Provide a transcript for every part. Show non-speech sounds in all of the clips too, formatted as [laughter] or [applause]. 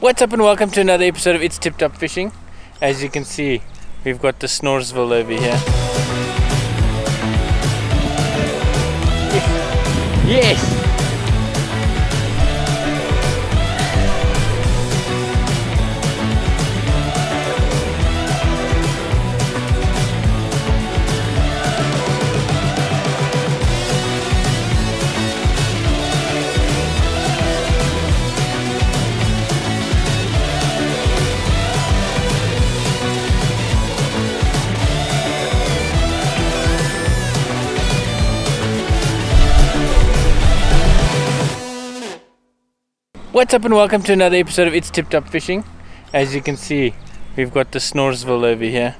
What's up and welcome to another episode of It's Tipp Topp Fishing. As you can see, we've got the Snoresville over here. Yes! What's up and welcome to another episode of It's Tipp Topp Fishing. As you can see, we've got the Snoresville over here.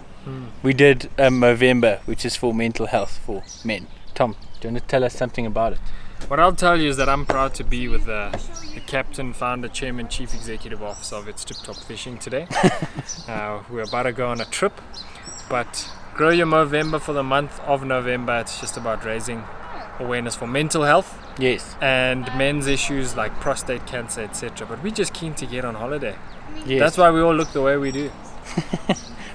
We did um, Movember, which is for mental health for men. Tom, do you want to tell us something about it? What I'll tell you is that I'm proud to be with the, the captain, founder, chairman, chief executive officer of It's Tipp Topp Fishing today. [laughs] uh, we're about to go on a trip, but grow your Movember for the month of November. It's just about raising awareness for mental health Yes, and men's issues like prostate cancer, etc. But we're just keen to get on holiday. yes. That's why we all look the way we do. [laughs]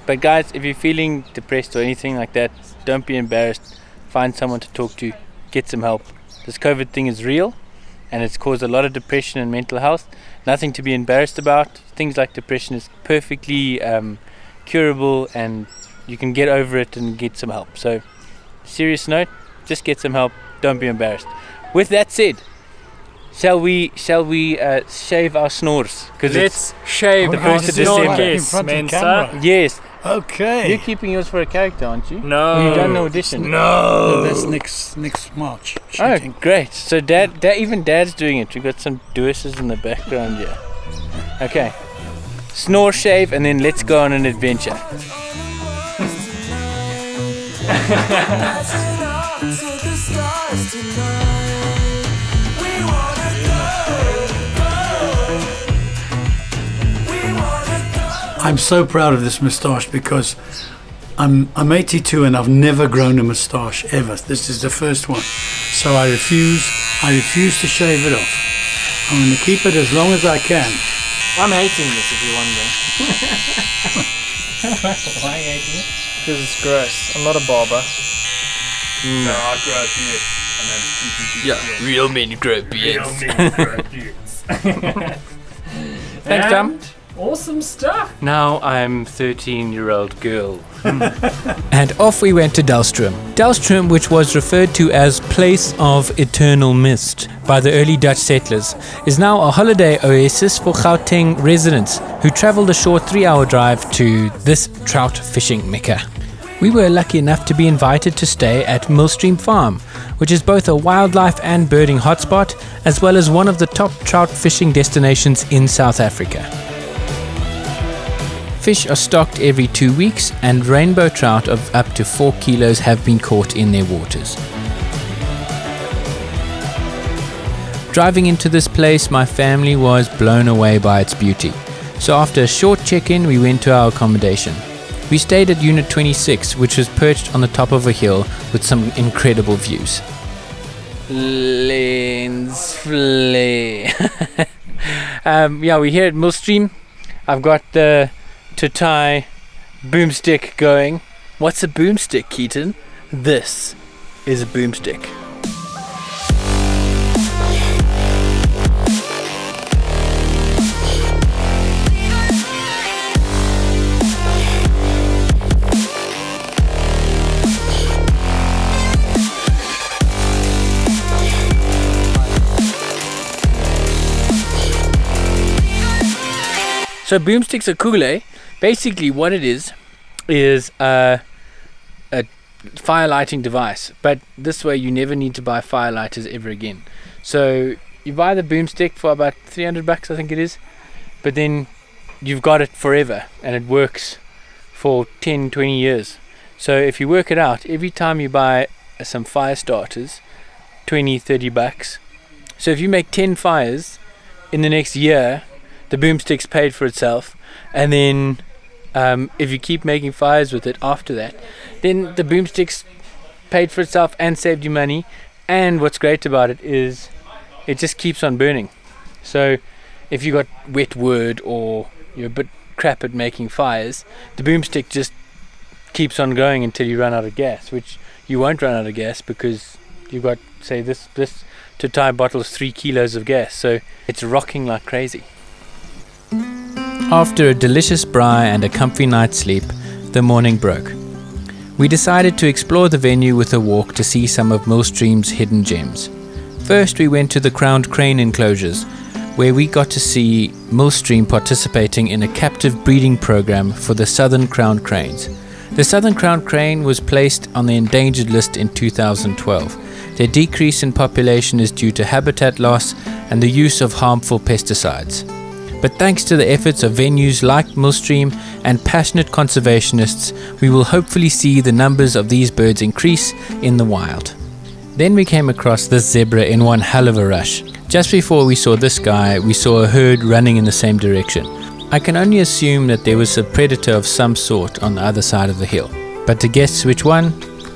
But guys, if you're feeling depressed or anything like that, don't be embarrassed. Find someone to talk to. Get some help. This COVID thing is real, and it's caused a lot of depression and mental health. Nothing to be embarrassed about. Things like depression is perfectly um, curable, and you can get over it and get some help. So, serious note, just get some help. Don't be embarrassed. With that said, shall we shall we uh, shave our snores? Because it's Let's shave the first of snore December. case, In front the Mensa. camera. yes, Okay. you're keeping yours for a character, aren't you? No. You've done no audition. no, that's next next March. Oh, great. So dad, dad, even dad's doing it. We've got some Dewisses in the background here. Okay. Snore, shave, and then let's go on an adventure. [laughs] I'm so proud of this moustache because I'm I'm 82 and I've never grown a moustache ever. This is the first one, so I refuse. I refuse to shave it off. I'm going to keep it as long as I can. I'm hating this if you wonder. wondering. [laughs] [laughs] Why are you hating it? Because it's gross. I'm not a barber. Mm. Yeah, real men grow beards. [laughs] Thanks, Tom. Awesome stuff. Now I'm 13 year old girl. [laughs] And off we went to Dullstroom. Dullstroom, which was referred to as Place of Eternal Mist by the early Dutch settlers, is now a holiday oasis for Gauteng residents who travelled a short three hour drive to this trout fishing mecca. We were lucky enough to be invited to stay at Millstream Farm, which is both a wildlife and birding hotspot, as well as one of the top trout fishing destinations in South Africa. Fish are stocked every two weeks, and rainbow trout of up to 4 kilos have been caught in their waters. Driving into this place, my family was blown away by its beauty. So, after a short check in, we went to our accommodation. We stayed at Unit 26, which was perched on the top of a hill with some incredible views. Lens [laughs] um, yeah, we're here at Millstream. I've got the Totai boomstick going. What's a boomstick, Keaton? This is a boomstick. So boomsticks are eh? Basically, what it is is a, a fire lighting device, but this way you never need to buy fire lighters ever again. So you buy the boomstick for about 300 bucks, I think it is, but then you've got it forever and it works for 10, 20 years. So if you work it out, every time you buy some fire starters, 20, 30 bucks. So if you make 10 fires in the next year, the boomstick's paid for itself, and then um, if you keep making fires with it after that, then the boomstick's paid for itself and saved you money. And what's great about it is it just keeps on burning. So if you got wet wood or you're a bit crap at making fires, the boomstick just keeps on going until you run out of gas, which you won't run out of gas because you've got say this this to tie bottles three kilos of gas, so it's rocking like crazy. After a delicious braai and a comfy night's sleep, the morning broke. We decided to explore the venue with a walk to see some of Millstream's hidden gems. First, we went to the crowned crane enclosures, where we got to see Millstream participating in a captive breeding program for the southern crowned cranes. The southern crowned crane was placed on the endangered list in 2012. Their decrease in population is due to habitat loss and the use of harmful pesticides. But thanks to the efforts of venues like Millstream and passionate conservationists, we will hopefully see the numbers of these birds increase in the wild. Then we came across this zebra in one hell of a rush. Just before we saw this guy, we saw a herd running in the same direction. I can only assume that there was a predator of some sort on the other side of the hill. But to guess which one,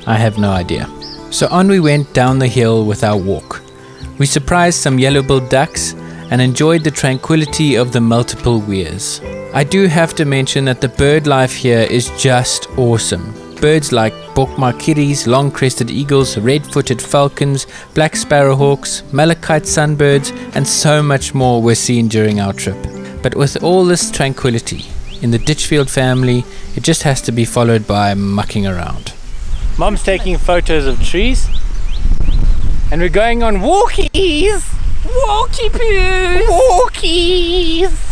I have no idea. So on we went down the hill with our walk. We surprised some yellow-billed ducks and enjoyed the tranquility of the multiple weirs. I do have to mention that the bird life here is just awesome. Birds like Bokmakieries, long-crested eagles, red-footed falcons, black sparrowhawks, malachite sunbirds, and so much more were seen during our trip. But with all this tranquility, in the Ditchfield family, it just has to be followed by mucking around. Mom's taking photos of trees, and we're going on walkies. Walkie poos. Walkies.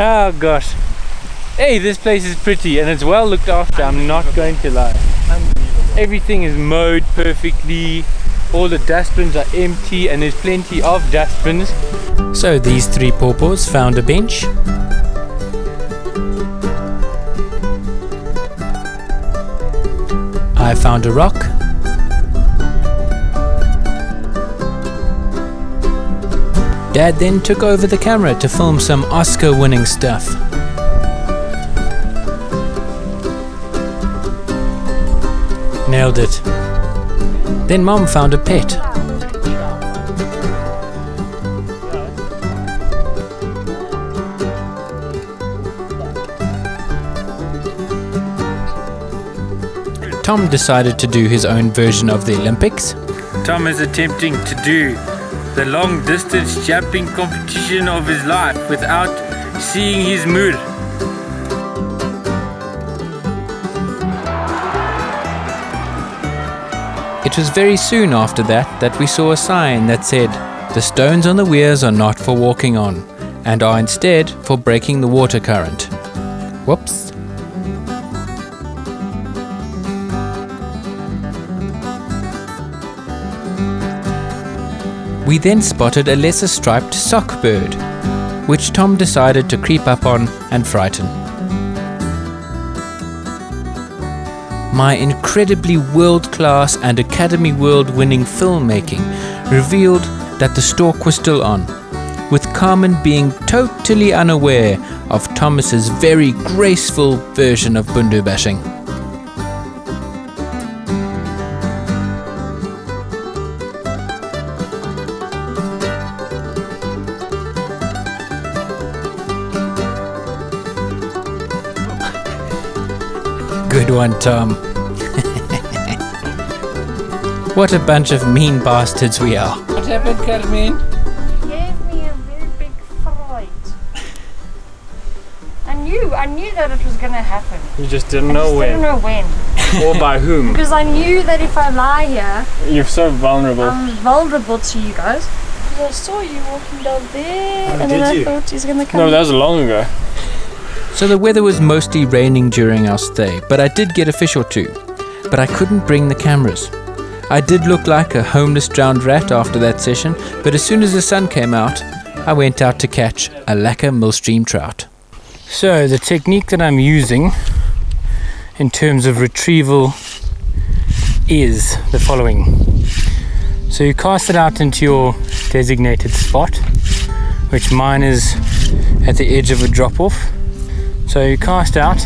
[laughs] oh gosh. Hey, this place is pretty and it's well looked after. I'm not going to lie. Everything is mowed perfectly. All the dustbins are empty and there's plenty of dustbins. So these three pawpaws found a bench. I found a rock. Dad then took over the camera to film some Oscar winning stuff. Nailed it. Then Mom found a pet. Tom decided to do his own version of the Olympics. Tom is attempting to do the long distance jumping competition of his life without seeing his mood. It was very soon after that that we saw a sign that said, The stones on the weirs are not for walking on, and are instead for breaking the water current. Whoops. We then spotted a lesser striped sock bird, which Tom decided to creep up on and frighten. my incredibly world class and Academy Award winning filmmaking revealed that the stalk was still on, with Carmen being totally unaware of Thomas's very graceful version of bundu bashing. Good one, Tom. what a bunch of mean bastards we are. What happened, Carmen? gave me a very big fright. I knew, I knew that it was going to happen. You just didn't I know just when didn't know when. [laughs] or by whom. Because I knew that if I lie here, You're so vulnerable. I'm vulnerable to you guys. Because I saw you walking down there, Oh, and then did I you? thought he's going to come. no, that was long ago. So the weather was mostly raining during our stay, but I did get a fish or two. But I couldn't bring the cameras. I did look like a homeless drowned rat after that session, but as soon as the sun came out, I went out to catch a lacquer millstream trout. So the technique that I'm using in terms of retrieval is the following. So you cast it out into your designated spot, which mine is at the edge of a drop off. So you cast out.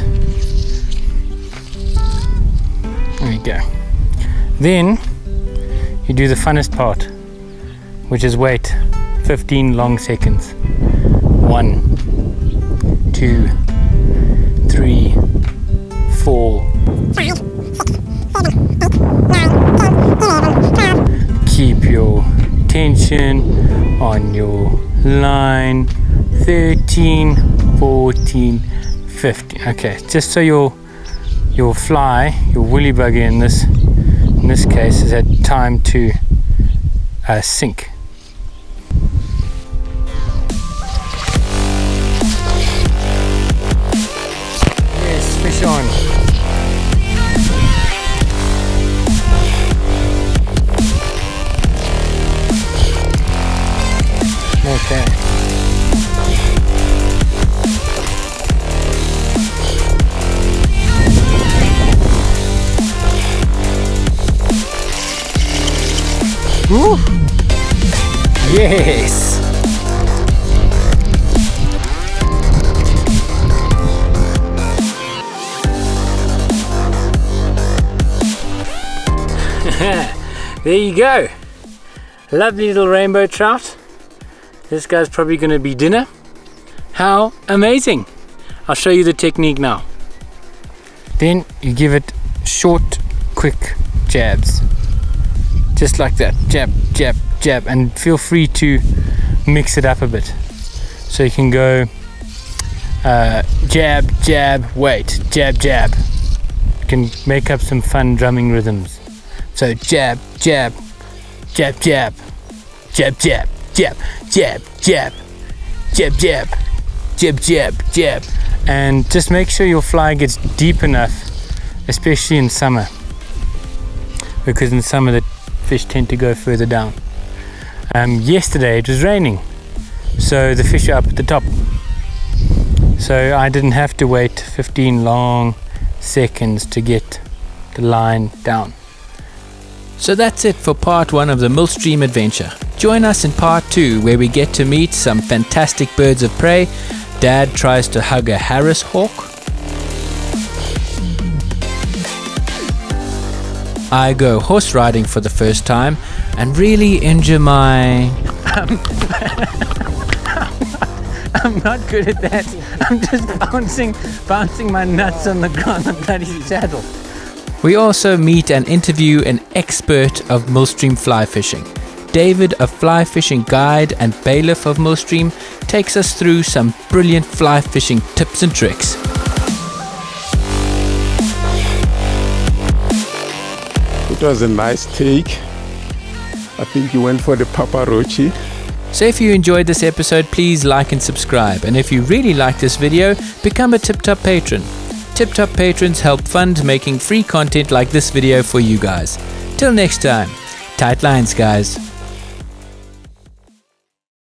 There you go. Then you do the funnest part, which is wait 15 long seconds. One, two, three, four. Keep your tension on your line 13, 14, 15. Okay, just so your your fly, your woolly bugger in this in this case has had time to uh, sink. Yes, fish on. Okay. Woo! Yes! [laughs] there you go. Lovely little rainbow trout. This guy's probably going to be dinner. How amazing! I'll show you the technique now. Then you give it short, quick jabs. Just like that. Jab, jab, jab. And feel free to mix it up a bit. So you can go uh, jab, jab, wait, jab, jab. You can make up some fun drumming rhythms. So jab, jab, jab, jab, jab, jab, jab, jab, jab, jab, jab, jab, jab, jab, and just make sure your fly gets deep enough, especially in summer, because in summer the fish tend to go further down. Um, yesterday it was raining, so the fish are up at the top. So I didn't have to wait 15 long seconds to get the line down. So that's it for part one of the Millstream adventure. Join us in part two, where we get to meet some fantastic birds of prey. Dad tries to hug a Harris hawk. I go horse riding for the first time and really injure my. I'm not good at that. I'm just bouncing, bouncing my nuts on the ground, the bloody saddle. We also meet and interview an expert of Millstream fly fishing. David, a fly fishing guide and bailiff of Millstream, takes us through some brilliant fly fishing tips and tricks. Was a nice take. I think you went for the Papa Rochi. So if you enjoyed this episode, please like and subscribe. And if you really like this video, become a Tipp Topp patron. Tipp Topp patrons help fund making free content like this video for you guys. Till next time, tight lines, guys.